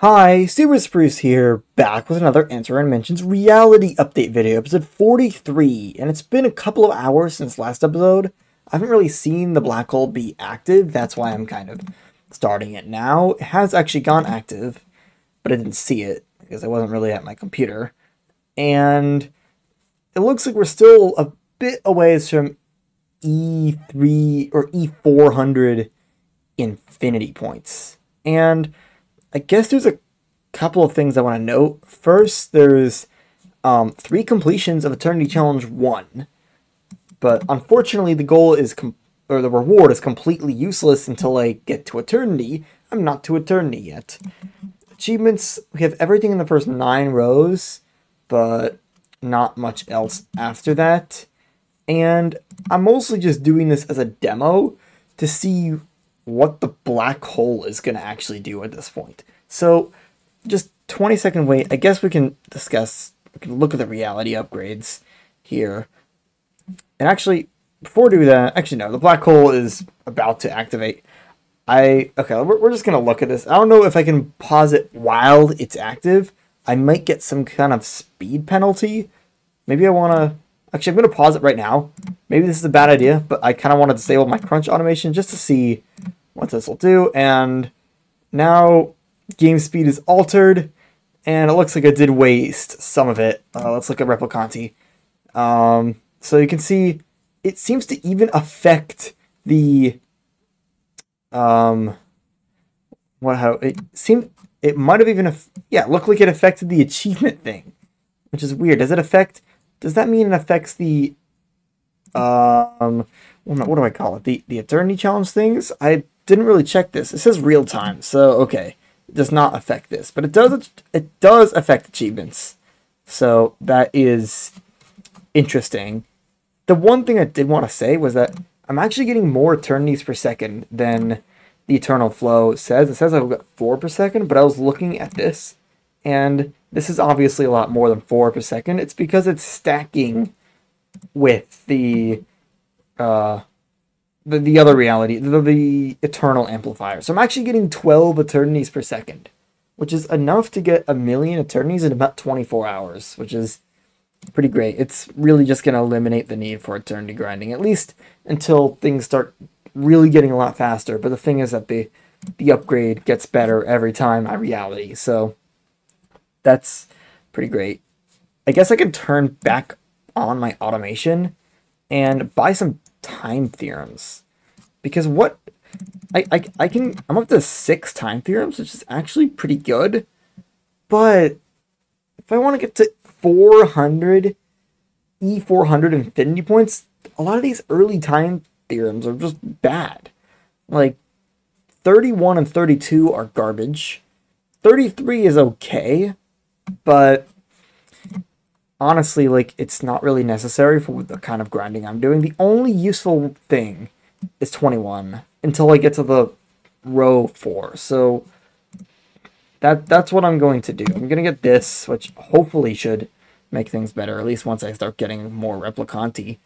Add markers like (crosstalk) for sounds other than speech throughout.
Hi, Super Spruce here, back with another Antimatter Dimensions reality update video, episode 43, and it's been a couple of hours since last episode. I haven't really seen the black hole be active, that's why I'm kind of starting it now. It has actually gone active, but I didn't see it, because I wasn't really at my computer. And it looks like we're still a bit away from E3 or E400 infinity points. And I guess there's a couple of things I want to note. First, there's um, three completions of Eternity Challenge 1. But unfortunately, the goal is, or the reward is completely useless until I get to Eternity. I'm not to Eternity yet. Achievements, we have everything in the first nine rows, but not much else after that. And I'm mostly just doing this as a demo to see what the black hole is going to actually do at this point. So, just 20 second wait. I guess we can discuss, we can look at the reality upgrades here. And actually, before we do that, actually no, the black hole is about to activate. I, okay, we're, we're just going to look at this. I don't know if I can pause it while it's active. I might get some kind of speed penalty. Maybe I want to, actually I'm going to pause it right now. Maybe this is a bad idea, but I kind of want to disable my crunch automation just to see what this will do. And now game speed is altered, and it looks like I did waste some of it. Uh, let's look at Replicanti. Um, so you can see it seems to even affect the um what how it seemed it might have even yeah it looked like it affected the achievement thing which is weird does it affect does that mean it affects the um what do i call it the the eternity challenge things i didn't really check this. It says real time, so okay. Does not affect this, but it does it does affect achievements. So that is interesting. The one thing I did want to say was that I'm actually getting more eternities per second than the eternal flow says. It says I've got four per second, but I was looking at this, and this is obviously a lot more than four per second. It's because it's stacking with the uh, the, the other reality, the, the eternal amplifier. So I'm actually getting 12 eternities per second, which is enough to get a million eternities in about 24 hours, which is pretty great. It's really just going to eliminate the need for eternity grinding, at least until things start really getting a lot faster. But the thing is that the the upgrade gets better every time I reality, so that's pretty great. I guess I can turn back on my automation and buy some time theorems. Because what I, I, I can I'm up to six time theorems, which is actually pretty good. But if I want to get to 400 E400 infinity points, a lot of these early time theorems are just bad. Like 31 and 32 are garbage. 33 is okay, but honestly, like, it's not really necessary for the kind of grinding I'm doing. The only useful thing is 21 until I get to the row 4. So that that's what I'm going to do. I'm going to get this, which hopefully should make things better, at least once I start getting more Replicanti.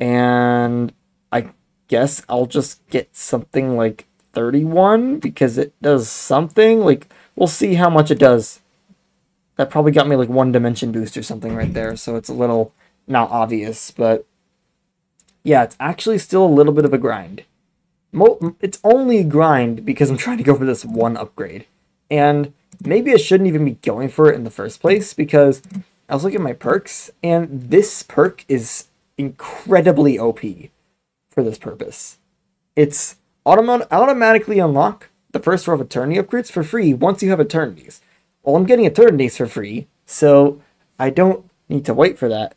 And I guess I'll just get something like 31 because it does something. Like, we'll see how much it does that probably got me like one dimension boost or something right there, so it's a little not obvious, but yeah, it's actually still a little bit of a grind. Mo it's only a grind because I'm trying to go for this one upgrade. And maybe I shouldn't even be going for it in the first place because I was looking at my perks, and this perk is incredibly OP for this purpose. It's autom automatically unlock the first row of eternity upgrades for free once you have eternities well, I'm getting eternities for free, so I don't need to wait for that.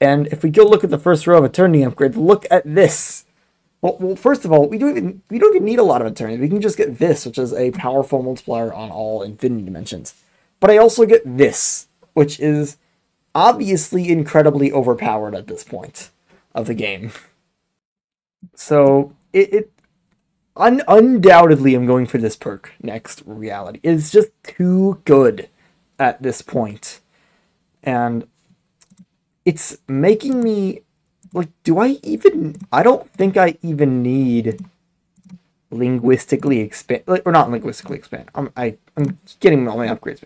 And if we go look at the first row of eternity upgrades, look at this. Well, well, first of all, we don't even we don't even need a lot of eternity. We can just get this, which is a powerful multiplier on all infinity dimensions. But I also get this, which is obviously incredibly overpowered at this point of the game. So it, it un- undoubtedly I'm going for this perk next reality. It's just too good at this point. And it's making me like do I even I don't think I even need linguistically expand, like, or not linguistically expand. I'm I, I'm getting all my upgrades.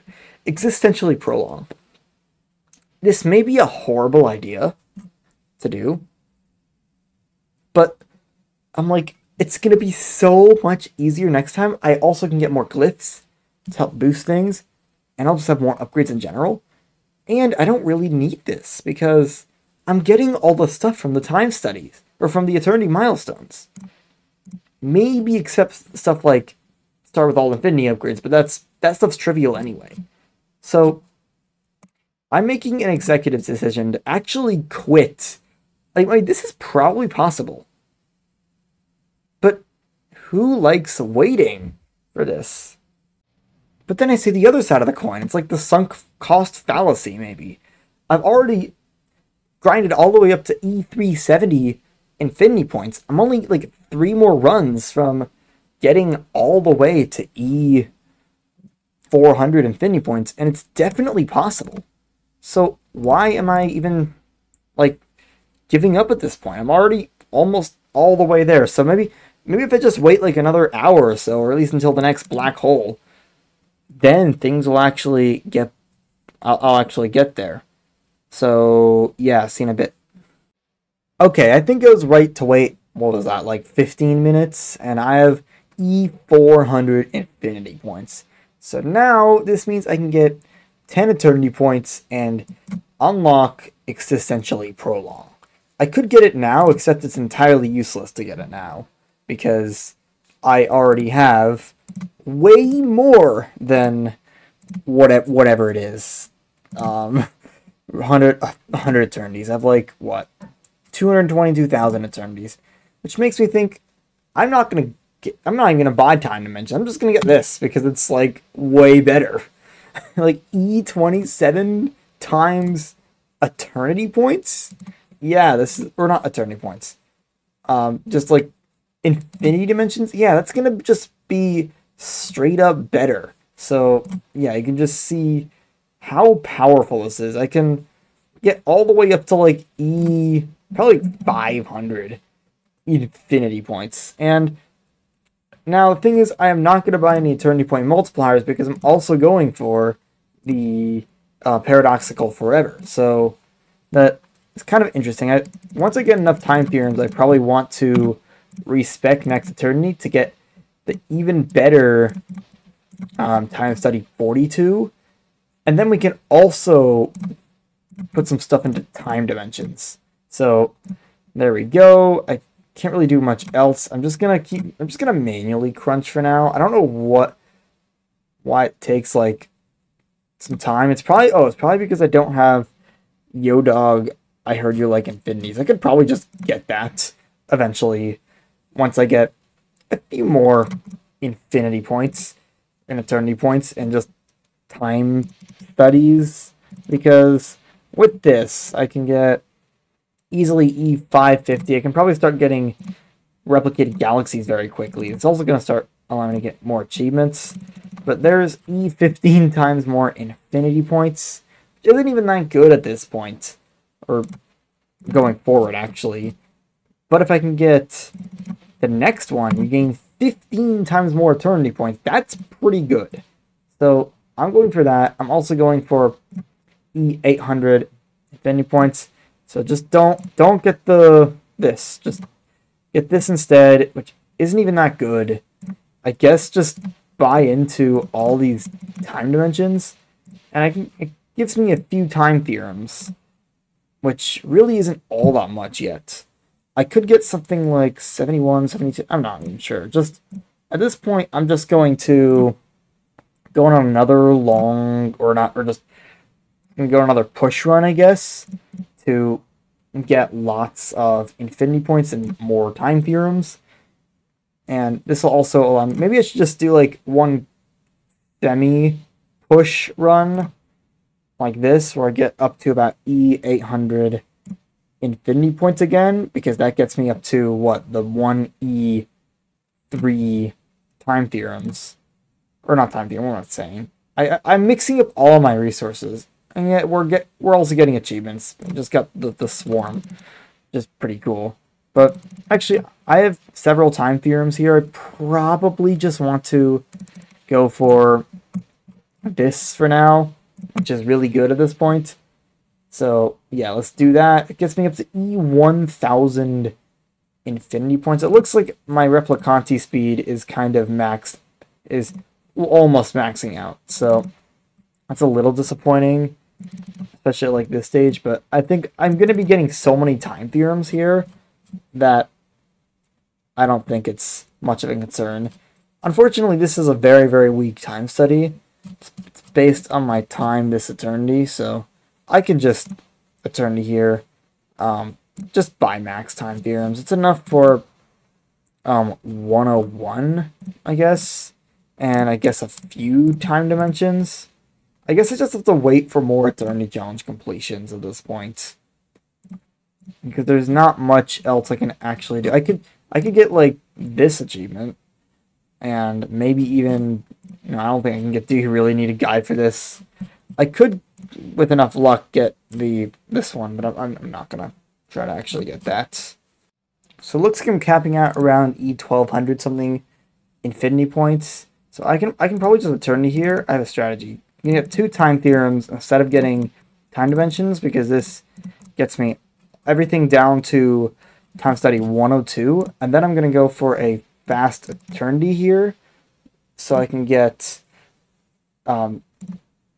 Existentially prolong. This may be a horrible idea to do, but I'm like, it's gonna be so much easier next time. I also can get more glyphs to help boost things, and I'll just have more upgrades in general. And I don't really need this because I'm getting all the stuff from the time studies or from the eternity milestones. Maybe except stuff like start with all infinity upgrades, but that's that stuff's trivial anyway. So I'm making an executive decision to actually quit. Like, like this is probably possible. Who likes waiting for this? But then I see the other side of the coin. It's like the sunk cost fallacy, maybe. I've already grinded all the way up to E370 infinity points. I'm only like three more runs from getting all the way to E400 infinity points, and it's definitely possible. So why am I even like giving up at this point? I'm already almost all the way there. So maybe maybe if I just wait like another hour or so, or at least until the next black hole, then things will actually get I'll, I'll actually get there. So yeah, seen a bit. Okay, I think it was right to wait. What was that? Like 15 minutes, and I have E400 infinity points. So now this means I can get 10 eternity points and unlock existentially prolong. I could get it now, except it's entirely useless to get it now because I already have way more than whatever whatever it is. Um, (laughs) 100, 100 eternities. I have like what 222,000 eternities, which makes me think I'm not gonna get. I'm not even gonna buy time dimension. I'm just gonna get this because it's like way better. (laughs) like E27 times eternity points. Yeah, this is or not eternity points. Um, just like infinity dimensions. Yeah, that's gonna just be straight up better. So yeah, you can just see how powerful this is. I can get all the way up to like E, probably 500 infinity points. And now the thing is, I am not going to buy any eternity point multipliers because I'm also going for the uh, paradoxical forever. So that is kind of interesting. I Once I get enough time theorems, I probably want to respec next eternity to get the even better um, time study 42 and then we can also put some stuff into time dimensions. So there we go. I can't really do much else. I'm just gonna keep I'm just gonna manually crunch for now. I don't know what why it takes like some time. It's probably oh, it's probably because I don't have Yo Dog I heard you like infinities. I could probably just get that eventually once I get a few more infinity points and eternity points and just time studies because with this I can get easily E550. I can probably start getting Replicanti galaxies very quickly. It's also going to start allowing me to get more achievements. But there's E15 (laughs) times more infinity points, which isn't even that good at this point. Or going forward, actually. But if I can get the next one, you gain 15 times more eternity points. That's pretty good. So I'm going for that. I'm also going for E800 infinity points. So just don't don't get the this. Just get this instead, which isn't even that good. I guess just buy into all these time dimensions, and I can it gives me a few time theorems, which really isn't all that much yet. I could get something like 71, 72, I'm not even sure. Just at this point, I'm just going to go on another long or not or just go on another push run, I guess, to get lots of infinity points and more time theorems. And this will also allow me, maybe I should just do like one semi push run like this, where I get up to about E800 infinity points again, because that gets me up to what the 1E3 time theorems or not time theorem. What am I saying? I, I am mixing up all my resources, and yet we're get we're also getting achievements. just got the the swarm, just pretty cool. But actually, I have several time theorems here. I probably just want to go for this for now, which is really good at this point. So yeah, let's do that. It gets me up to E1000 infinity points. It looks like my Replicanti speed is kind of maxed, is almost maxing out. So that's a little disappointing, especially at like this stage. But I think I'm going to be getting so many time theorems here that I don't think it's much of a concern. Unfortunately, this is a very, very weak time study. It's based on my time this eternity, so I can just eternity here. Um, just buy max time theorems. It's enough for um 101, I guess, and I guess a few time dimensions. I guess I just have to wait for more Eternity Challenge completions at this point. Because there's not much else I can actually do. I could I could get like this achievement and maybe even you know, I don't think I can get do you really need a guide for this. I could with enough luck get the this one, but I'm, I'm not gonna try to actually get that. So it looks like I'm capping out around E1200 something infinity points. So I can I can probably just return to here. I have a strategy. You get two time theorems instead of getting time dimensions because this gets me everything down to time study 102 and then I'm going to go for a fast eternity here so I can get um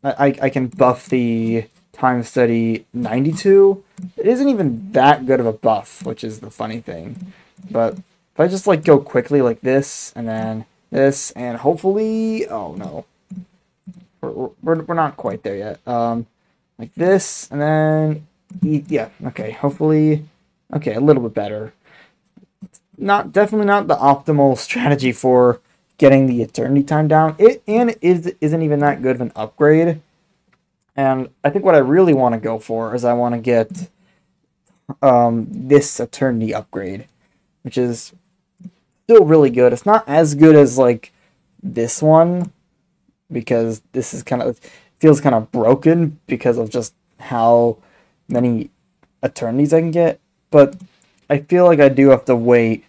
I, I can buff the time study 92. It isn't even that good of a buff, which is the funny thing. But if I just like go quickly like this and then this and hopefully, oh no, we're, we're, we're not quite there yet. Um, like this and then, yeah, okay, hopefully, okay, a little bit better. Not, definitely not the optimal (laughs) strategy for getting the eternity time down. It, and is, isn't even that good of an upgrade and I think what I really want to go for is I want to get um, this Eternity upgrade, which is still really good. It's not as good as like this one because this is kind of feels kind of broken because of just how many eternities I can get. But I feel like I do have to wait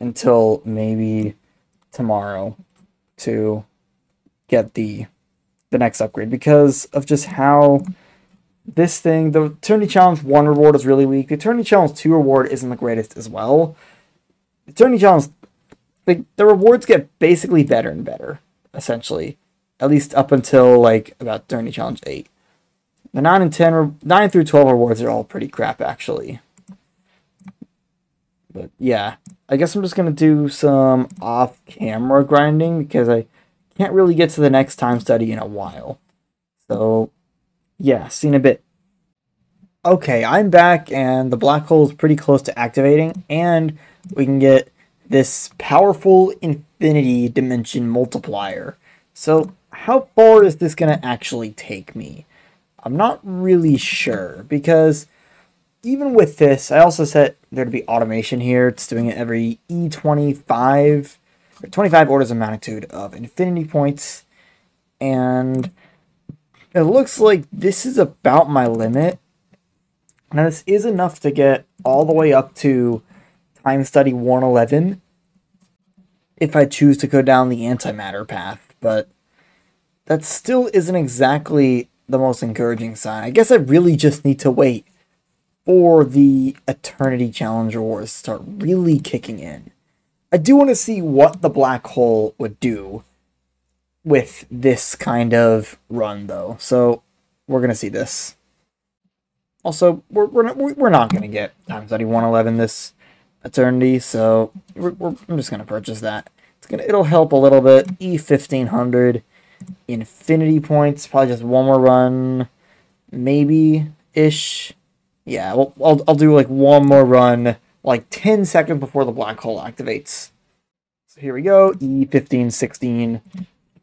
until maybe tomorrow to get the the next upgrade because of just how this thing, the Eternity Challenge 1 reward is really weak. The Eternity Challenge 2 reward isn't the greatest as well. The Eternity Challenge, the, the rewards get basically better and better, essentially. At least up until, like, about Eternity Challenge 8. The 9 and 10, 9 through 12 rewards are all pretty crap, actually. But, yeah. I guess I'm just going to do some off-camera grinding because I can't really get to the next time study in a while. So, yeah, seen a bit. Okay, I'm back, and the black hole is pretty close to activating, and we can get this powerful infinity dimension multiplier. So, how far is this going to actually take me? I'm not really sure, because even with this, I also set there to be automation here. It's doing it every E25 25 orders of magnitude of infinity points. And it looks like this is about my limit. Now, this is enough to get all the way up to time study 111 if I choose to go down the antimatter path, but that still isn't exactly the most encouraging sign. I guess I really just need to wait for the Eternity Challenge Wars start really kicking in. I do want to see what the black hole would do with this kind of run, though. So we're going to see this. Also, we're, we're, not, we're not going to get time study 111 this eternity, so we're, we're, I'm just going to purchase that. It's gonna, it'll help a little bit. E1500 infinity points, probably just one more run, maybe-ish. Yeah, well, I'll, I'll do like one more run like 10 seconds before the black hole activates. So here we go, E1516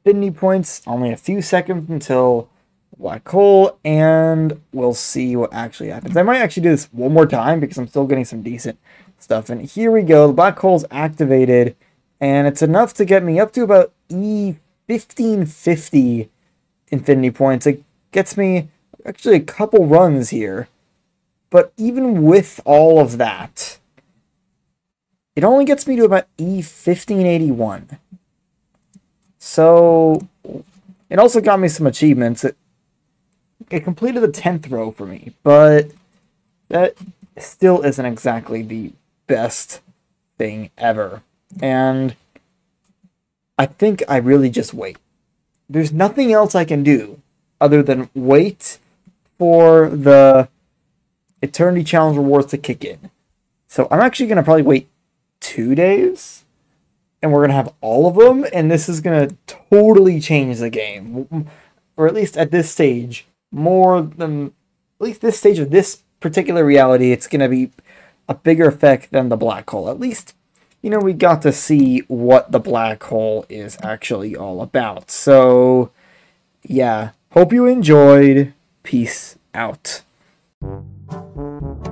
infinity points, only a few seconds until black hole, and we'll see what actually happens. I might actually do this one more time because I'm still getting some decent stuff. And here we go, the black hole's activated, and it's enough to get me up to about E1550 infinity points. It gets me actually a couple runs here. But even with all of that, it only gets me to about E1581. So, it also got me some achievements. It, it completed the 10th row for me, but that still isn't exactly the best thing ever. And I think I really just wait. There's nothing else I can do other than wait for the Eternity Challenge rewards to kick in. So I'm actually going to probably wait two days and we're going to have all of them. And this is going to totally change the game. Or at least at this stage, more than at least this stage of this particular reality, it's going to be a bigger effect than the black hole. At least, you know, we got to see what the black hole is actually all about. So, yeah. Hope you enjoyed. Peace out. Thank you.